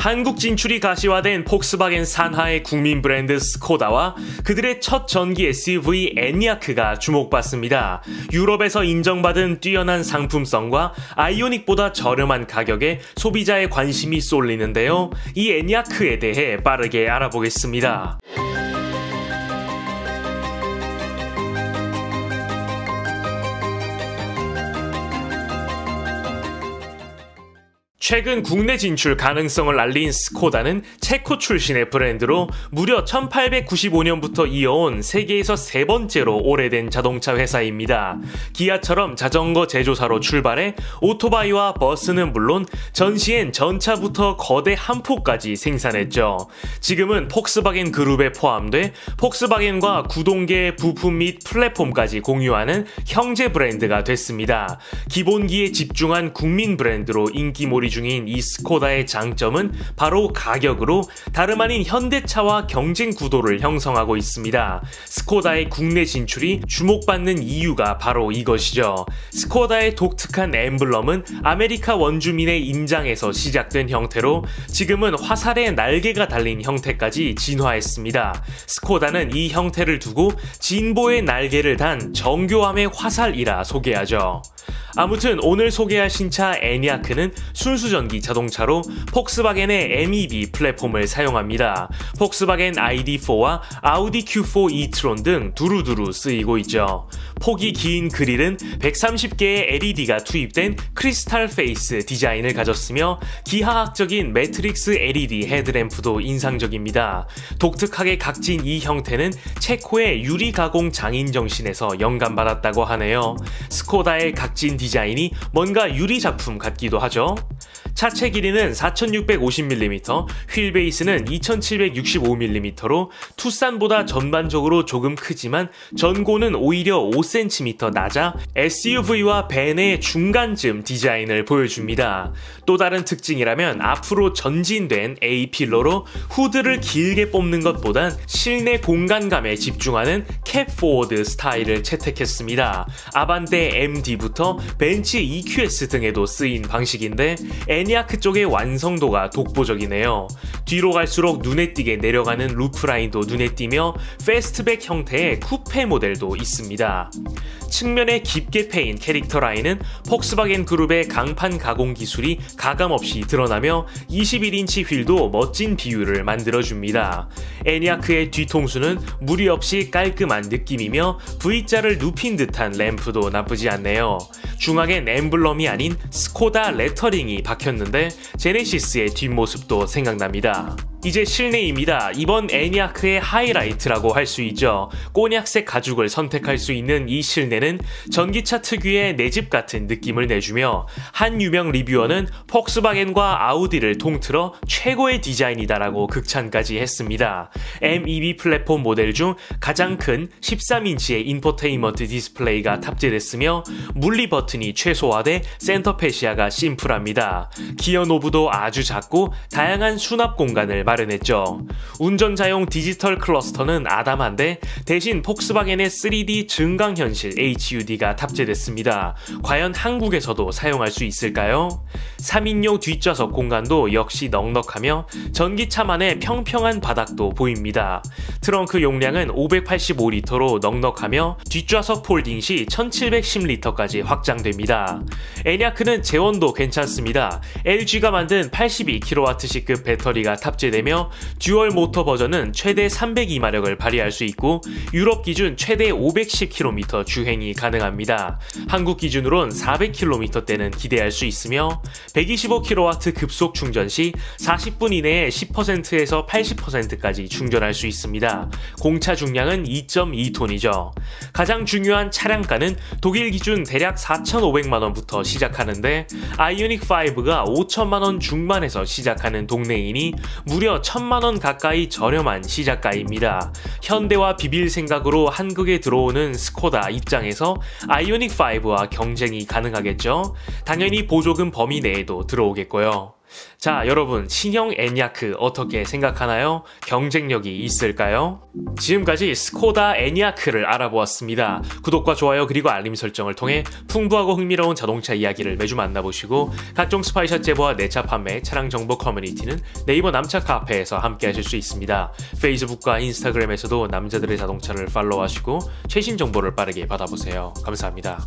한국 진출이 가시화된 폭스바겐 산하의 국민 브랜드 스코다와 그들의 첫 전기 SUV 에니아크가 주목받습니다. 유럽에서 인정받은 뛰어난 상품성과 아이오닉보다 저렴한 가격에 소비자의 관심이 쏠리는데요. 이 에니아크에 대해 빠르게 알아보겠습니다. 최근 국내 진출 가능성을 알린 스코다는 체코 출신의 브랜드로 무려 1895년부터 이어온 세계에서 세 번째로 오래된 자동차 회사입니다. 기아처럼 자전거 제조사로 출발해 오토바이와 버스는 물론 전시엔 전차부터 거대 한포까지 생산했죠. 지금은 폭스바겐 그룹에 포함돼 폭스바겐과 구동계 부품 및 플랫폼까지 공유하는 형제 브랜드가 됐습니다. 기본기에 집중한 국민 브랜드로 인기몰이 중 중인 이 스코다의 장점은 바로 가격으로 다름 아닌 현대차와 경쟁 구도를 형성하고 있습니다. 스코다의 국내 진출이 주목받는 이유가 바로 이것이죠. 스코다의 독특한 엠블럼은 아메리카 원주민의 인장에서 시작된 형태로 지금은 화살에 날개가 달린 형태까지 진화했습니다. 스코다는 이 형태를 두고 진보의 날개를 단 정교함의 화살이라 소개하죠. 아무튼 오늘 소개할 신차 엔야크는 순수전기 자동차로 폭스바겐의 MEB 플랫폼을 사용합니다. 폭스바겐 ID4와 아우디 Q4 e-tron 등 두루두루 쓰이고 있죠. 폭이 긴 그릴은 130개의 LED가 투입된 crystal face 디자인을 가졌으며 기하학적인 매트릭스 LED 헤드램프도 인상적입니다. 독특하게 각진 이 형태는 체코의 유리 가공 장인 정신에서 영감받았다고 하네요. 스코다의 각진 디자인이 뭔가 유리 작품 같기도 하죠. 차체 길이는 4650mm, 휠 베이스는 2765mm로 투싼보다 전반적으로 조금 크지만 전고는 오히려 5cm 낮아 SUV와 벤의 중간쯤 디자인을 보여줍니다. 또 다른 특징이라면 앞으로 전진된 A필러로 후드를 길게 뽑는 것보단 실내 공간감에 집중하는 cab forward 스타일을 채택했습니다. 아반떼 MD부터 벤츠 EQS 등에도 쓰인 방식인데 엔야크 쪽의 완성도가 독보적이네요. 뒤로 갈수록 눈에 띄게 내려가는 roof line도 눈에 띄며 fastback 형태의 쿠페 모델도 있습니다. 측면에 깊게 패인 캐릭터 라인은 폭스바겐 그룹의 강판 가공 기술이 가감없이 드러나며 21인치 휠도 멋진 비율을 만들어줍니다. 엔야크의 뒤통수는 무리 없이 깔끔한 느낌이며 V자를 눕힌 듯한 램프도 나쁘지 않네요. 중앙엔 엠블럼이 아닌 스코다 lettering이 박혔는데 제네시스의 뒷모습도 생각납니다. 이제 실내입니다. 이번 엔야크의 하이라이트라고 할 수 있죠. 꼬냑색 가죽을 선택할 수 있는 이 실내는 전기차 특유의 내 집 같은 느낌을 내주며 한 유명 reviewer는 폭스바겐과 아우디를 통틀어 최고의 디자인이다라고 극찬까지 했습니다. MEB 플랫폼 모델 중 가장 큰 13인치의 인포테인먼트 디스플레이가 탑재됐으며 물리 버튼이 최소화돼 center fascia가 심플합니다. 기어 knob도 아주 작고 다양한 수납 공간을 마련했죠. 운전자용 디지털 cluster는 아담한데 대신 폭스바겐의 3D 증강현실 HUD가 탑재됐습니다. 과연 한국에서도 사용할 수 있을까요? 3인용 뒷좌석 공간도 역시 넉넉하며 전기차만의 평평한 바닥도 보입니다. 트렁크 용량은 585리터로 넉넉하며 뒷좌석 폴딩 시 1710리터까지 확장됩니다. 에냐크는 제원도 괜찮습니다. LG가 만든 82kWh급 배터리가 탑재됩니다. 되며 dual 모터 버전은 최대 302마력을 발휘할 수 있고 유럽 기준 최대 510km 주행이 가능합니다. 한국 기준으론 400km대는 기대할 수 있으며 125kW 급속 충전 시 40분 이내에 10%에서 80%까지 충전할 수 있습니다. 공차 중량은 2.2톤이죠. 가장 중요한 차량가는 독일 기준 대략 4,500만원부터 시작하는데 아이오닉 5가 5천만원 중반에서 시작하는 동네이니 무려 무려 천만원 가까이 저렴한 시작가입니다. 현대와 비빌 생각으로 한국에 들어오는 스코다 입장에서 아이오닉 5와 경쟁이 가능하겠죠? 당연히 보조금 범위 내에도 들어오겠고요. 자, 여러분, 신형 엔야크 어떻게 생각하나요? 경쟁력이 있을까요? 지금까지 스코다 엔야크를 알아보았습니다. 구독과 좋아요 그리고 알림 설정을 통해 풍부하고 흥미로운 자동차 이야기를 매주 만나보시고 각종 spy shot 제보와 내차 판매, 차량 정보 커뮤니티는 네이버 남차 카페에서 함께 하실 수 있습니다. 페이스북과 인스타그램에서도 남자들의 자동차를 팔로우하시고 최신 정보를 빠르게 받아보세요. 감사합니다.